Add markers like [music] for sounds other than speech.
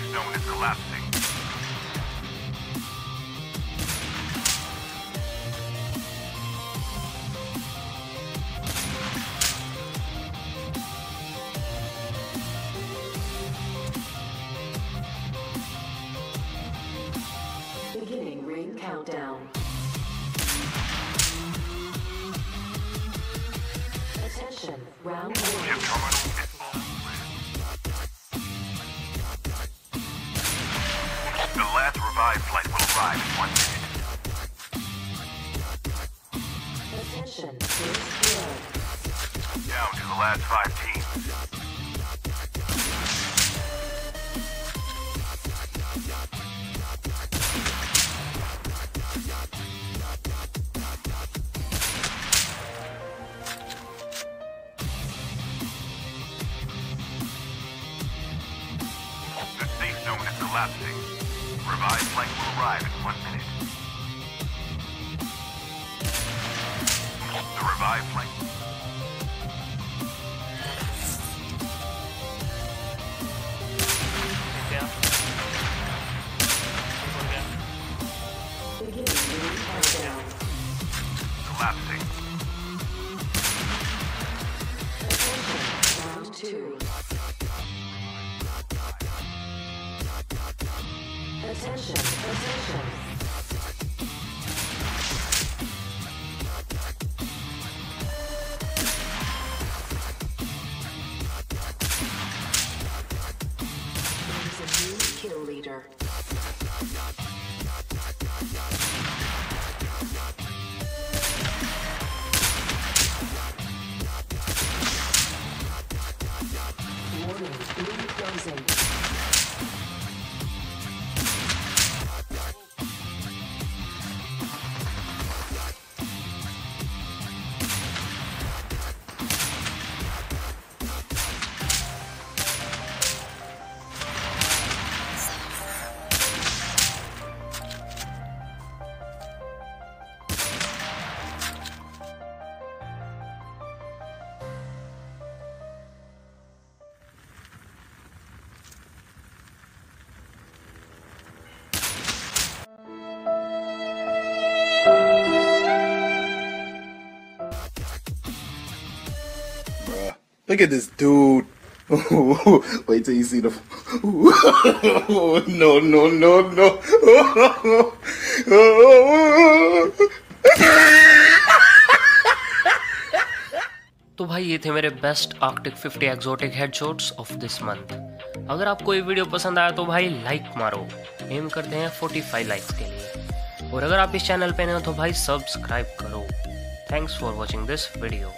collapsing. Beginning ring countdown. Attention, round one. Revived flight will arrive in one minute. Attention. Down to the last five teams. The safe zone is collapsing. Revived flight will arrive in one minute. The revived flight... Collapsing. Attention, round two. Attention, attention. Look at this dude. [laughs] Wait till you see the. [laughs] no, no, no, no. तो भाई ये थे मेरे best Arctic 50 exotic headshots of this month अगर आपको ये video पसंद आया तो भाई लाइक मारो एम करते हैं 45 लाइक्स के लिए और अगर आप इस चैनल पे नए हो तो भाई सब्सक्राइब करो thanks for watching this video